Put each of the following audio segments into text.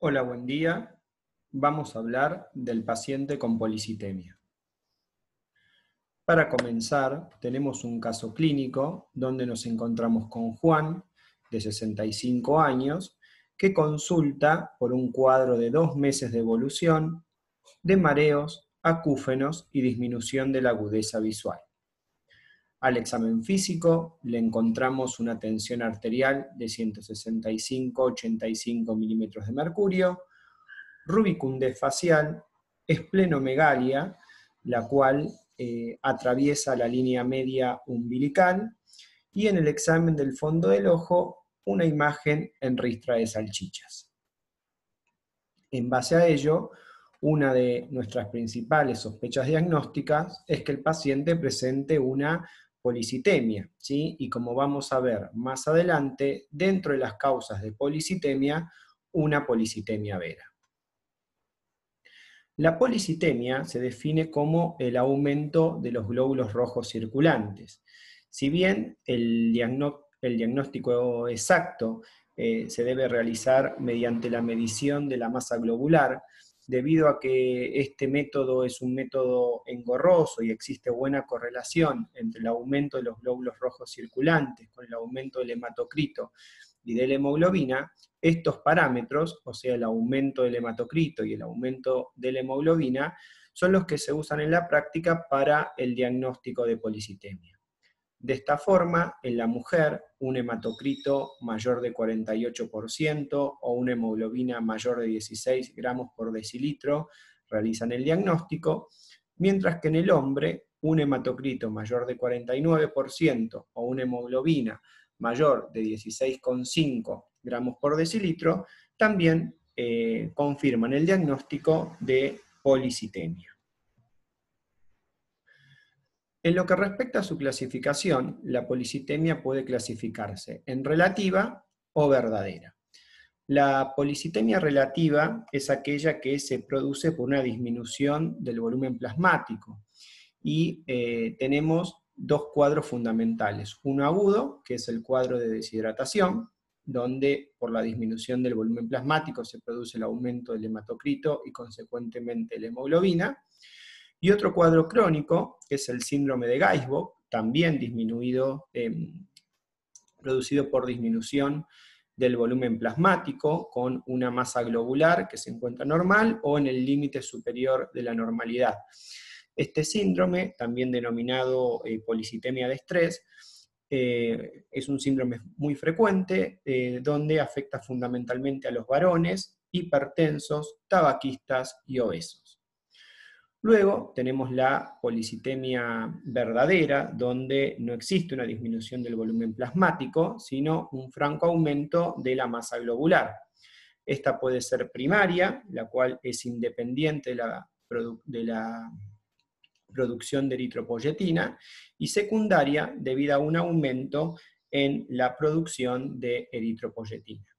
Hola, buen día. Vamos a hablar del paciente con policitemia. Para comenzar, tenemos un caso clínico donde nos encontramos con Juan, de 65 años, que consulta por un cuadro de dos meses de evolución, de mareos, acúfenos y disminución de la agudeza visual. Al examen físico le encontramos una tensión arterial de 165-85 milímetros de mercurio, rubicundez facial, esplenomegalia, la cual eh, atraviesa la línea media umbilical, y en el examen del fondo del ojo una imagen en ristra de salchichas. En base a ello, una de nuestras principales sospechas diagnósticas es que el paciente presente una policitemia, ¿sí? Y como vamos a ver más adelante, dentro de las causas de policitemia, una policitemia vera. La policitemia se define como el aumento de los glóbulos rojos circulantes. Si bien el, diagnóstico exacto eh, se debe realizar mediante la medición de la masa globular, debido a que este método es un método engorroso y existe buena correlación entre el aumento de los glóbulos rojos circulantes con el aumento del hematocrito y de la hemoglobina, estos parámetros, o sea, el aumento del hematocrito y el aumento de la hemoglobina, son los que se usan en la práctica para el diagnóstico de policitemia. De esta forma, en la mujer, un hematocrito mayor de 48% o una hemoglobina mayor de 16 gramos por decilitro realizan el diagnóstico, mientras que en el hombre, un hematocrito mayor de 49% o una hemoglobina mayor de 16,5 gramos por decilitro también eh, confirman el diagnóstico de policitemia. En lo que respecta a su clasificación, la policitemia puede clasificarse en relativa o verdadera. La policitemia relativa es aquella que se produce por una disminución del volumen plasmático y eh, tenemos dos cuadros fundamentales. Uno agudo, que es el cuadro de deshidratación, donde por la disminución del volumen plasmático se produce el aumento del hematocrito y consecuentemente la hemoglobina, y otro cuadro crónico, es el síndrome de Geisbock, también disminuido, em, producido por disminución del volumen plasmático con una masa globular que se encuentra normal o en el límite superior de la normalidad. Este síndrome, también denominado eh, policitemia de estrés, eh, es un síndrome muy frecuente eh, donde afecta fundamentalmente a los varones hipertensos, tabaquistas y obesos. Luego tenemos la policitemia verdadera, donde no existe una disminución del volumen plasmático, sino un franco aumento de la masa globular. Esta puede ser primaria, la cual es independiente de la, de la producción de eritropoyetina, y secundaria debido a un aumento en la producción de eritropoyetina.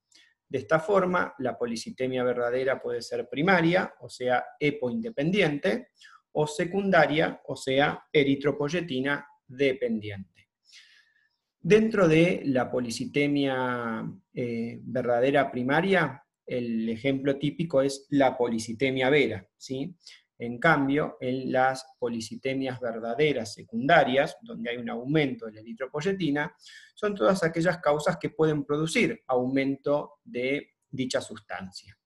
De esta forma, la policitemia verdadera puede ser primaria, o sea, EPO-independiente, o secundaria, o sea, eritropoyetina dependiente. Dentro de la policitemia eh, verdadera primaria, el ejemplo típico es la policitemia vera, ¿sí? En cambio, en las policitemias verdaderas secundarias, donde hay un aumento de la eritropoyetina, son todas aquellas causas que pueden producir aumento de dicha sustancia.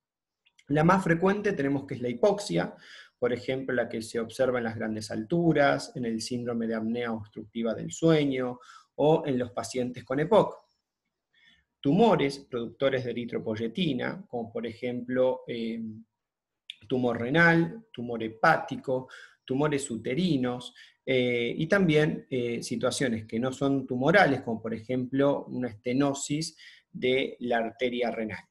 La más frecuente tenemos que es la hipoxia, por ejemplo, la que se observa en las grandes alturas, en el síndrome de apnea obstructiva del sueño o en los pacientes con EPOC. Tumores productores de eritropoyetina, como por ejemplo eh, tumor renal, tumor hepático, tumores uterinos eh, y también eh, situaciones que no son tumorales, como por ejemplo una estenosis de la arteria renal.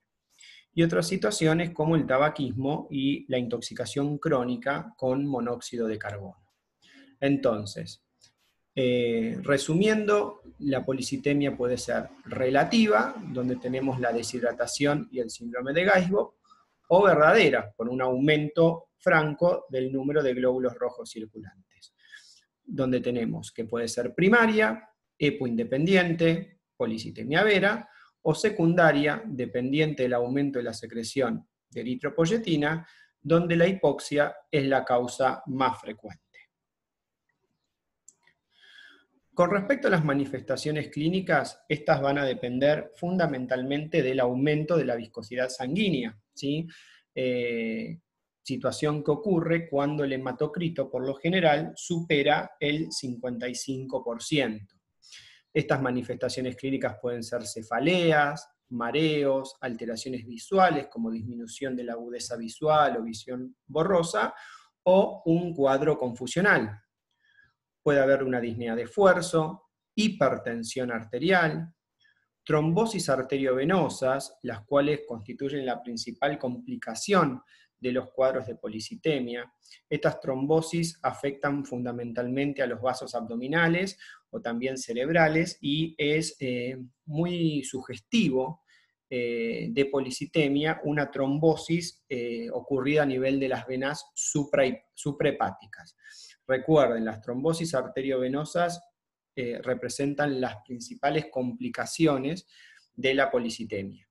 Y otras situaciones como el tabaquismo y la intoxicación crónica con monóxido de carbono. Entonces, eh, resumiendo, la policitemia puede ser relativa, donde tenemos la deshidratación y el síndrome de Geisbock, o verdadera, con un aumento franco del número de glóbulos rojos circulantes, donde tenemos que puede ser primaria, EPO independiente, policitemia vera, o secundaria, dependiente del aumento de la secreción de eritropoyetina, donde la hipoxia es la causa más frecuente. Con respecto a las manifestaciones clínicas, estas van a depender fundamentalmente del aumento de la viscosidad sanguínea, ¿sí? Eh, situación que ocurre cuando el hematocrito, por lo general, supera el 55%. Estas manifestaciones clínicas pueden ser cefaleas, mareos, alteraciones visuales como disminución de la agudeza visual o visión borrosa, o un cuadro confusional, puede haber una disnea de esfuerzo, hipertensión arterial, trombosis arteriovenosas, las cuales constituyen la principal complicación de los cuadros de policitemia. Estas trombosis afectan fundamentalmente a los vasos abdominales o también cerebrales y es eh, muy sugestivo eh, de policitemia una trombosis eh, ocurrida a nivel de las venas suprahepáticas. Recuerden, las trombosis arteriovenosas eh, representan las principales complicaciones de la policitemia.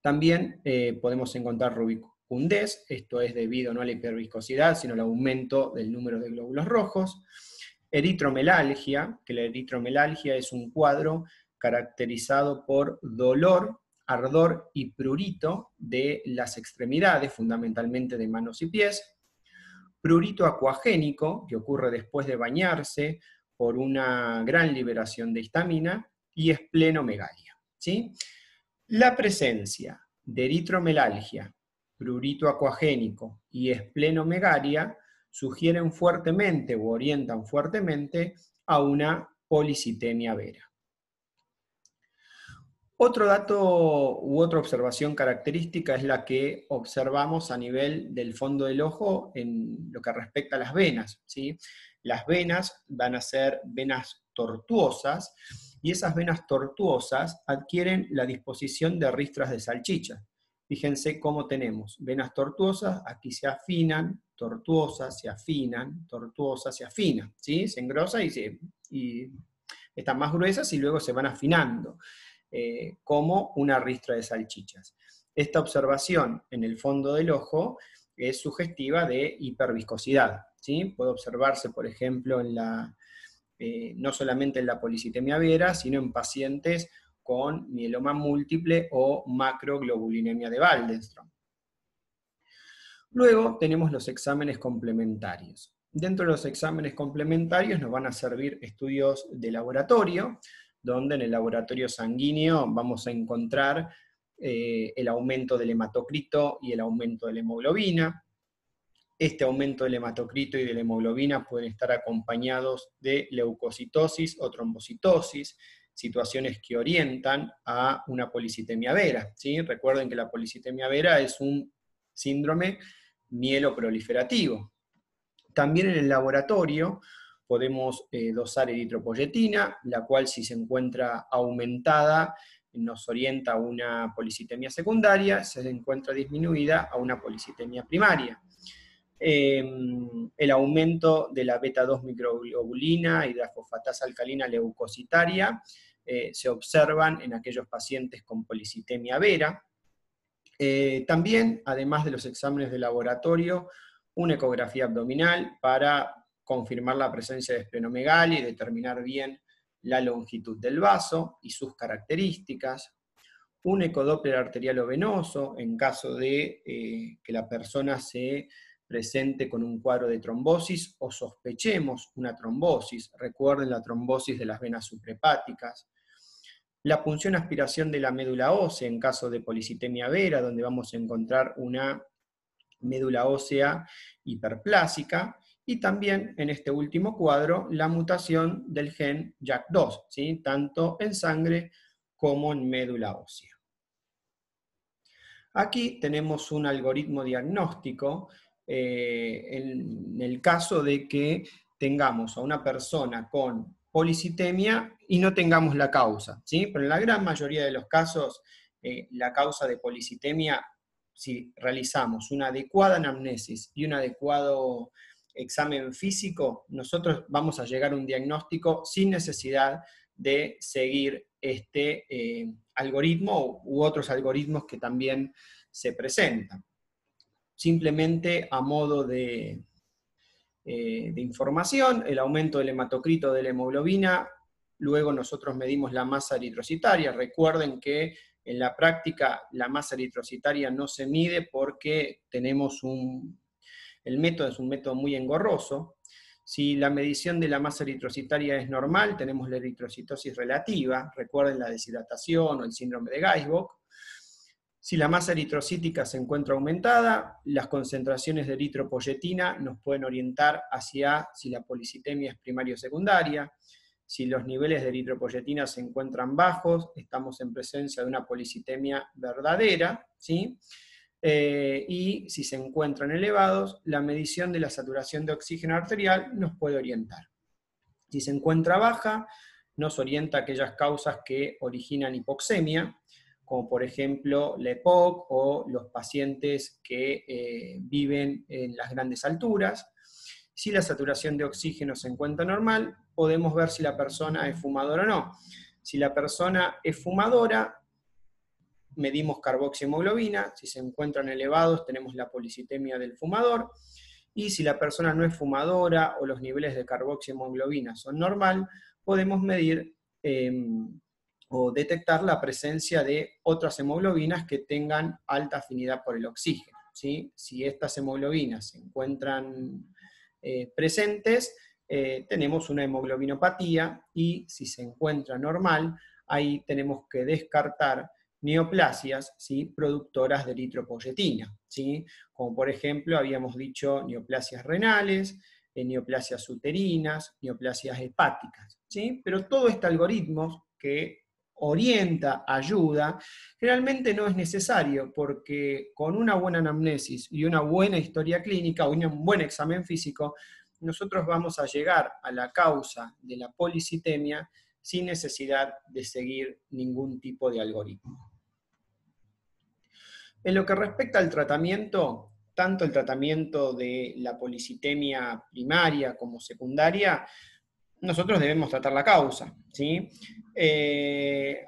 También eh, podemos encontrar rubicundez, esto es debido no a la hiperviscosidad, sino al aumento del número de glóbulos rojos. Eritromelalgia, que la eritromelalgia es un cuadro caracterizado por dolor, ardor y prurito de las extremidades, fundamentalmente de manos y pies prurito acuagénico, que ocurre después de bañarse por una gran liberación de histamina, y esplenomegalia. ¿sí? La presencia de eritromelalgia, prurito acuagénico y esplenomegalia sugieren fuertemente o orientan fuertemente a una policitemia vera. Otro dato u otra observación característica es la que observamos a nivel del fondo del ojo en lo que respecta a las venas. ¿sí? Las venas van a ser venas tortuosas y esas venas tortuosas adquieren la disposición de ristras de salchicha. Fíjense cómo tenemos venas tortuosas, aquí se afinan, tortuosas, se afinan, tortuosas, se afinan, ¿sí? Se engrosan y, y están más gruesas y luego se van afinando. Eh, como una ristra de salchichas. Esta observación en el fondo del ojo es sugestiva de hiperviscosidad. ¿sí? Puede observarse, por ejemplo, en la, eh, no solamente en la policitemia vera, sino en pacientes con mieloma múltiple o macroglobulinemia de Waldenstrom. Luego tenemos los exámenes complementarios. Dentro de los exámenes complementarios nos van a servir estudios de laboratorio, donde en el laboratorio sanguíneo vamos a encontrar eh, el aumento del hematocrito y el aumento de la hemoglobina. Este aumento del hematocrito y de la hemoglobina pueden estar acompañados de leucocitosis o trombocitosis, situaciones que orientan a una policitemia vera. ¿sí? Recuerden que la policitemia vera es un síndrome mieloproliferativo. También en el laboratorio podemos eh, dosar eritropoyetina, la cual si se encuentra aumentada nos orienta a una policitemia secundaria, se encuentra disminuida a una policitemia primaria. Em, el aumento de la beta-2 microglobulina y de la fosfatasa alcalina leucocitaria eh, se observan en aquellos pacientes con policitemia vera. Eh, también, además de los exámenes de laboratorio, una ecografía abdominal para confirmar la presencia de esplenomegalia y determinar bien la longitud del vaso y sus características, un ecodoppler arterial o venoso en caso de eh, que la persona se presente con un cuadro de trombosis o sospechemos una trombosis, recuerden la trombosis de las venas suprepáticas, la punción aspiración de la médula ósea en caso de policitemia vera, donde vamos a encontrar una médula ósea hiperplásica, y también en este último cuadro la mutación del gen JAK2, ¿sí? tanto en sangre como en médula ósea. Aquí tenemos un algoritmo diagnóstico eh, en el caso de que tengamos a una persona con policitemia y no tengamos la causa, ¿sí? pero en la gran mayoría de los casos eh, la causa de policitemia, si realizamos una adecuada anamnesis y un adecuado examen físico, nosotros vamos a llegar a un diagnóstico sin necesidad de seguir este eh, algoritmo u otros algoritmos que también se presentan. Simplemente a modo de, eh, de información, el aumento del hematocrito de la hemoglobina, luego nosotros medimos la masa eritrocitaria. Recuerden que en la práctica la masa eritrocitaria no se mide porque tenemos un, el método es un método muy engorroso. Si la medición de la masa eritrocitaria es normal, tenemos la eritrocitosis relativa, recuerden la deshidratación o el síndrome de Geisbock. Si la masa eritrocítica se encuentra aumentada, las concentraciones de eritropoyetina nos pueden orientar hacia si la policitemia es primaria o secundaria. Si los niveles de eritropoyetina se encuentran bajos, estamos en presencia de una policitemia verdadera, ¿sí? Eh, y si se encuentran elevados, la medición de la saturación de oxígeno arterial nos puede orientar. Si se encuentra baja, nos orienta a aquellas causas que originan hipoxemia, como por ejemplo la EPOC o los pacientes que eh, viven en las grandes alturas. Si la saturación de oxígeno se encuentra normal, podemos ver si la persona es fumadora o no. Si la persona es fumadora, medimos carboxiemoglobina, si se encuentran elevados tenemos la policitemia del fumador, y si la persona no es fumadora o los niveles de carboxiemoglobina son normal, podemos medir em, o detectar la presencia de otras hemoglobinas que tengan alta afinidad por el oxígeno. ¿sí? Si estas hemoglobinas se encuentran eh, presentes, eh, tenemos una hemoglobinopatía y si se encuentra normal, ahí tenemos que descartar neoplasias ¿sí? productoras de eritropoyetina, ¿sí? como por ejemplo habíamos dicho neoplasias renales, eh, neoplasias uterinas, neoplasias hepáticas. ¿sí? Pero todo este algoritmo que orienta, ayuda, generalmente no es necesario porque con una buena anamnesis y una buena historia clínica o un buen examen físico, nosotros vamos a llegar a la causa de la policitemia sin necesidad de seguir ningún tipo de algoritmo. En lo que respecta al tratamiento, tanto el tratamiento de la policitemia primaria como secundaria, nosotros debemos tratar la causa. ¿sí? Eh,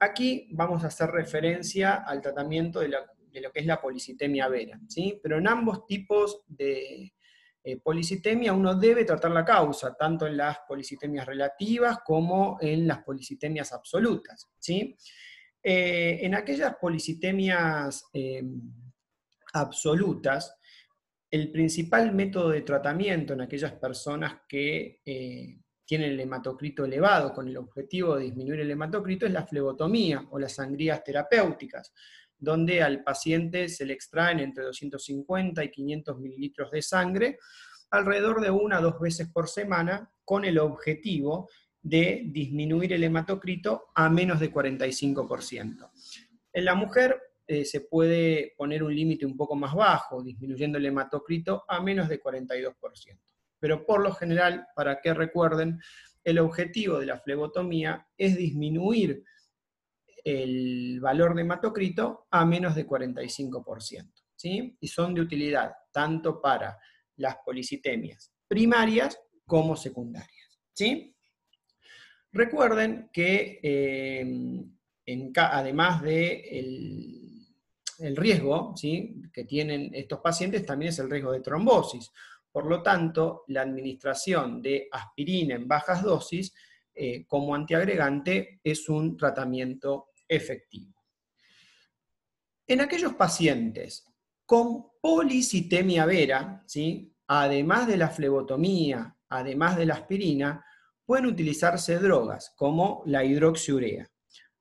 aquí vamos a hacer referencia al tratamiento de, lo que es la policitemia vera, ¿sí? pero en ambos tipos de eh, policitemia uno debe tratar la causa, tanto en las policitemias relativas como en las policitemias absolutas. ¿sí? Eh, en aquellas policitemias em, absolutas, el principal método de tratamiento en aquellas personas que eh, tienen el hematocrito elevado con el objetivo de disminuir el hematocrito es la flebotomía o las sangrías terapéuticas, donde al paciente se le extraen entre 250 y 500 mililitros de sangre alrededor de una o dos veces por semana con el objetivo de disminuir el hematocrito a menos de 45%. En la mujer eh, se puede poner un límite un poco más bajo, disminuyendo el hematocrito a menos de 42%. Pero por lo general, para que recuerden, el objetivo de la flebotomía es disminuir el valor de hematocrito a menos de 45%. ¿sí? Y son de utilidad tanto para las policitemias primarias como secundarias. ¿sí? Recuerden que eh, además de el, riesgo ¿sí? que tienen estos pacientes, también es el riesgo de trombosis. Por lo tanto, la administración de aspirina en bajas dosis eh, como antiagregante es un tratamiento efectivo. En aquellos pacientes con policitemia vera, ¿sí? además de la flebotomía, además de la aspirina, pueden utilizarse drogas como la hidroxiurea.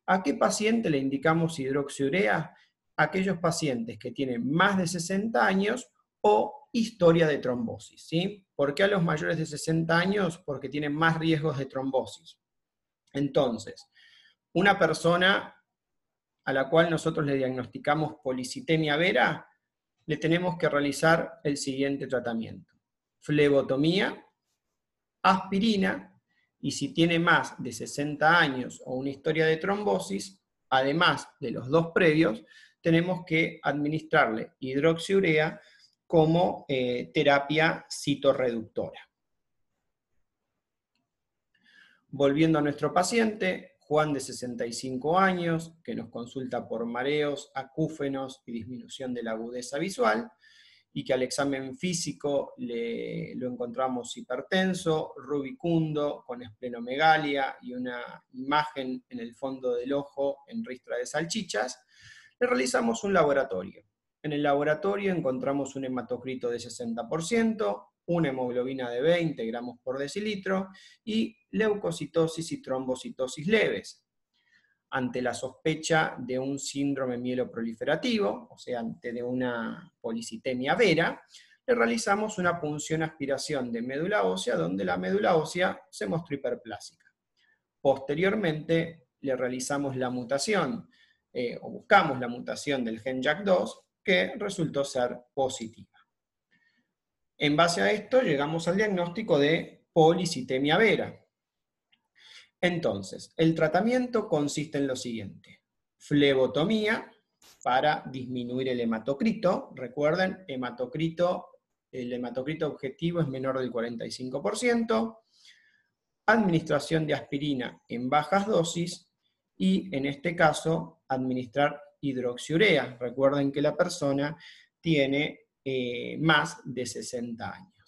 ¿A qué paciente le indicamos hidroxiurea? Aquellos pacientes que tienen más de 60 años o historia de trombosis. ¿sí? ¿Por qué a los mayores de 60 años? Porque tienen más riesgos de trombosis. Entonces, una persona a la cual nosotros le diagnosticamos policitemia vera, le tenemos que realizar el siguiente tratamiento. Flebotomía, aspirina y si tiene más de 60 años o una historia de trombosis, además de los dos previos, tenemos que administrarle hidroxiurea como eh, terapia citorreductora. Volviendo a nuestro paciente, Juan de 65 años, que nos consulta por mareos, acúfenos y disminución de la agudeza visual, y que al examen físico le, lo encontramos hipertenso, rubicundo, con esplenomegalia y una imagen en el fondo del ojo en ristra de salchichas, le realizamos un laboratorio. En el laboratorio encontramos un hematocrito de 60%, una hemoglobina de 20 gramos por decilitro y leucocitosis y trombocitosis leves. Ante la sospecha de un síndrome mieloproliferativo, o sea, ante de una policitemia vera, le realizamos una punción aspiración de médula ósea, donde la médula ósea se mostró hiperplásica. Posteriormente, le realizamos la mutación, eh, o buscamos la mutación del gen JAK2, que resultó ser positiva. En base a esto llegamos al diagnóstico de policitemia vera. Entonces, el tratamiento consiste en lo siguiente. Flebotomía para disminuir el hematocrito. Recuerden, hematocrito, el hematocrito objetivo es menor del 45%. Administración de aspirina en bajas dosis y, en este caso, administrar hidroxiurea. Recuerden que la persona tiene eh, más de 60 años.